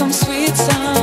some sweet sound.